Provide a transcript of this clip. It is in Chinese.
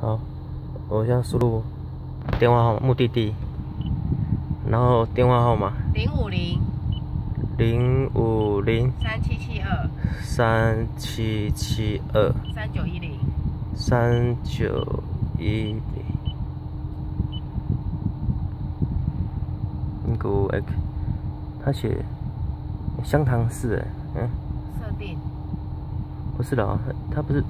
好我现在输入电话号码目的地。然后电话号码零五零。零五零三七七二。三七七二三九一零。三九一零。你给我他写香堂寺嗯。设定。不是的啊他不是